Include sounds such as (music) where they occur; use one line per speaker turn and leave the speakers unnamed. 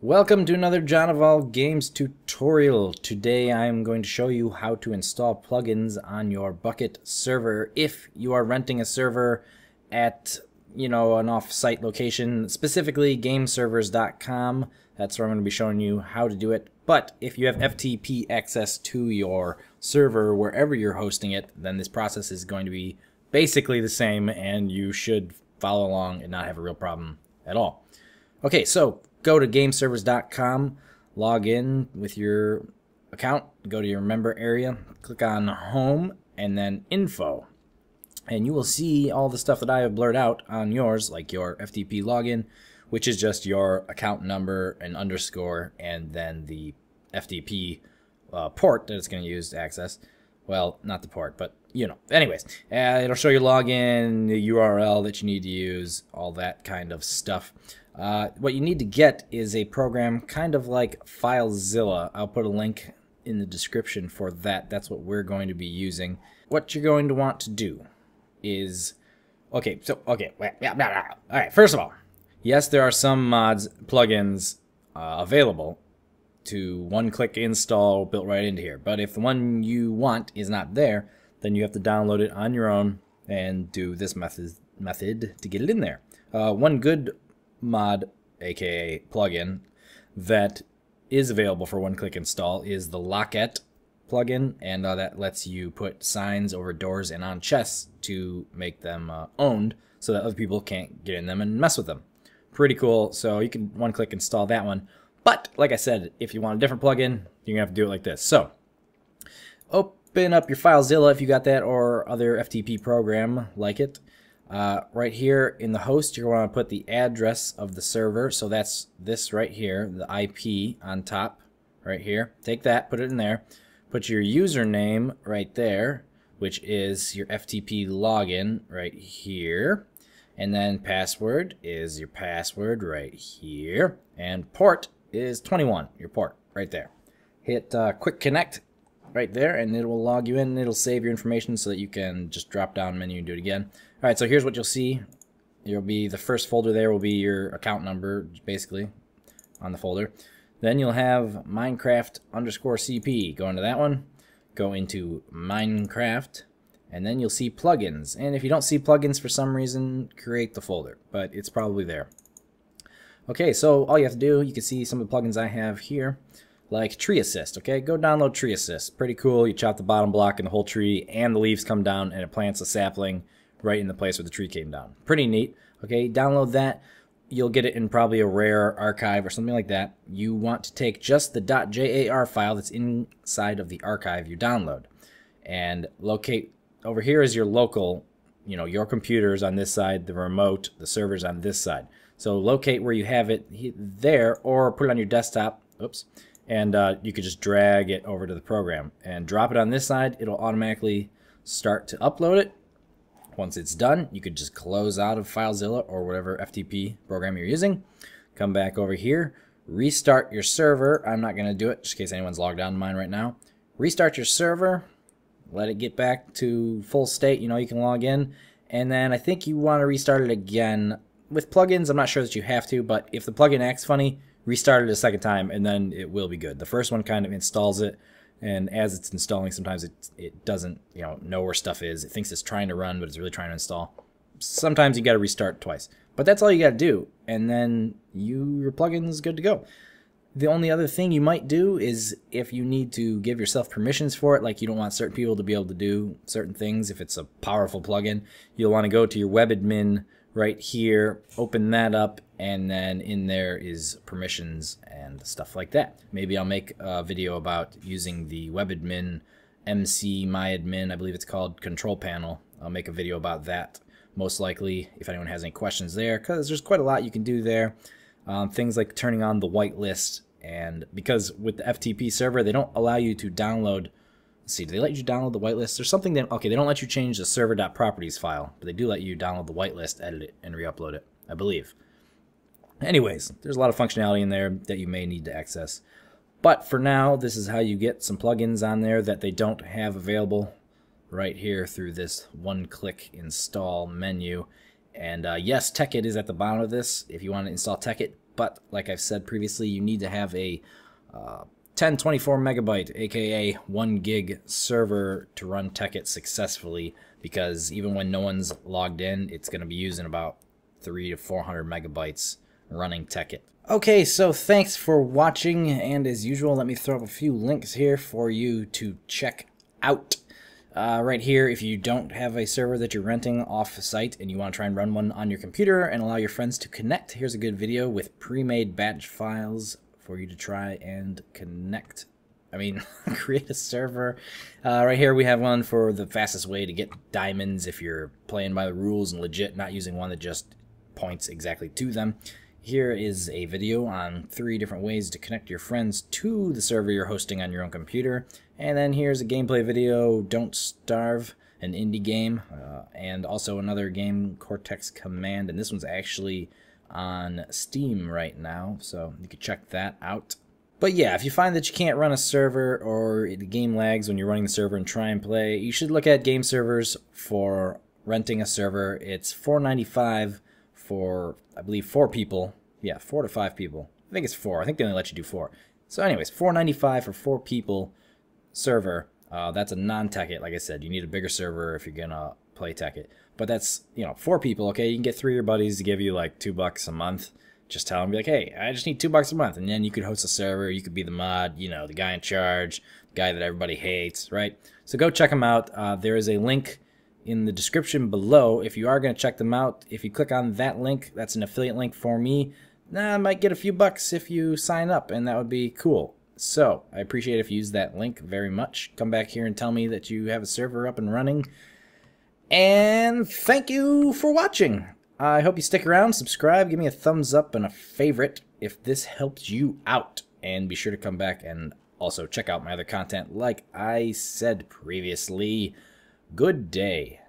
Welcome to another Jon of All Games tutorial. Today I am going to show you how to install plugins on your Bukkit server if you are renting a server at you know an off-site location, specifically gameservers.com. That's where I'm going to be showing you how to do it. But if you have FTP access to your server wherever you're hosting it, then this process is going to be basically the same and you should follow along and not have a real problem at all. Okay, so go to gameservers.com, log in with your account, go to your member area, click on home, and then info. And you will see all the stuff that I have blurred out on yours, like your FTP login, which is just your account number and underscore, and then the FTP uh, port that it's going to use to access. Well, not the port, but you know. Anyways, uh, it'll show your login, the URL that you need to use, all that kind of stuff. Uh, what you need to get is a program kind of like FileZilla. I'll put a link in the description for that. That's what we're going to be using. What you're going to want to do is, okay, so, okay, all right, first of all, yes, there are some mods, plugins uh, available to one-click install built right into here. But if the one you want is not there, then you have to download it on your own and do this method method to get it in there. Uh, one good mod, aka plugin, that is available for one-click install is the Lockette plugin, and uh, that lets you put signs over doors and on chests to make them uh, owned so that other people can't get in them and mess with them. Pretty cool, so you can one-click install that one. But, like I said, if you want a different plugin, you're going to have to do it like this. So, open up your FileZilla if you got that, or other FTP program like it. Uh, right here in the host, you're going to put the address of the server. So that's this right here, the IP on top right here. Take that, put it in there. Put your username right there, which is your FTP login right here. And then password is your password right here. And port is 21, your port right there. Hit uh, quick connect right there and it will log you in. It'll save your information so that you can just drop down menu and do it again. Alright so here's what you'll see. You'll be the first folder there will be your account number basically on the folder. Then you'll have minecraft underscore cp go into that one. Go into minecraft and then you'll see plugins. And if you don't see plugins for some reason create the folder but it's probably there. Okay so all you have to do you can see some of the plugins I have here like TreeAssist okay? Go download TreeAssist. Pretty cool. You chop the bottom block and the whole tree and the leaves come down and it plants a sapling right in the place where the tree came down. Pretty neat okay? Download that. You'll get it in probably a RAR archive or something like that. You want to take just the .jar file that's inside of the archive you download and locate over here is your local you know your computers on this side the remote the servers on this side. So locate where you have it there or put it on your desktop oops and uh, you could just drag it over to the program and drop it on this side. It'll automatically start to upload it. Once it's done, you could just close out of FileZilla or whatever FTP program you're using. Come back over here, restart your server. I'm not going to do it just in case anyone's logged on to mine right now. Restart your server, let it get back to full state. You know, you can log in. And then I think you want to restart it again. With plugins, I'm not sure that you have to, but if the plugin acts funny, restart it a second time, and then it will be good. The first one kind of installs it, and as it's installing, sometimes it it doesn't you know know where stuff is. It thinks it's trying to run, but it's really trying to install. Sometimes you got to restart twice, but that's all you got to do, and then you your plugin is good to go. The only other thing you might do is if you need to give yourself permissions for it, like you don't want certain people to be able to do certain things, if it's a powerful plugin, you'll want to go to your web admin right here, open that up, and then in there is permissions and stuff like that. Maybe I'll make a video about using the WebAdmin MC MyAdmin, I believe it's called, control panel. I'll make a video about that most likely if anyone has any questions there because there's quite a lot you can do there. Um, things like turning on the whitelist and because with the FTP server they don't allow you to download see, do they let you download the whitelist? There's something that, okay, they don't let you change the server.properties file, but they do let you download the whitelist, edit it, and re-upload it, I believe. Anyways, there's a lot of functionality in there that you may need to access. But for now, this is how you get some plugins on there that they don't have available right here through this one-click install menu. And uh, yes, Tekkit is at the bottom of this if you want to install Tekkit, but like I've said previously, you need to have a uh, 1024 megabyte, aka 1 gig server to run Tekkit successfully because even when no one's logged in, it's going to be using about 3 to 400 megabytes running Tekkit. Okay, so thanks for watching, and as usual, let me throw up a few links here for you to check out. Uh, right here, if you don't have a server that you're renting off site and you want to try and run one on your computer and allow your friends to connect, here's a good video with pre-made batch files for you to try and connect. I mean, (laughs) create a server. Uh, right here we have one for the fastest way to get diamonds if you're playing by the rules and legit, not using one that just points exactly to them. Here is a video on three different ways to connect your friends to the server you're hosting on your own computer. And then here's a gameplay video, Don't Starve, an indie game, uh, and also another game, Cortex Command, and this one's actually on Steam right now, so you can check that out. But yeah, if you find that you can't run a server or the game lags when you're running the server and try and play, you should look at game servers for renting a server. It's 4.95 for I believe four people. Yeah, four to five people. I think it's four. I think they only let you do four. So, anyways, 4.95 for four people server. Uh, that's a non-Tekkit. Like I said, you need a bigger server if you're gonna play Tekkit. But that's you know four people. Okay, you can get three of your buddies to give you like two bucks a month. Just tell them, be like, hey, I just need two bucks a month, and then you could host a server. You could be the mod, you know, the guy in charge, the guy that everybody hates, right? So go check them out. Uh, there is a link in the description below if you are going to check them out. If you click on that link, that's an affiliate link for me. Nah, I might get a few bucks if you sign up, and that would be cool. So, I appreciate if you use that link very much. Come back here and tell me that you have a server up and running. And thank you for watching. I hope you stick around, subscribe, give me a thumbs up and a favorite if this helped you out. And be sure to come back and also check out my other content like I said previously. Good day.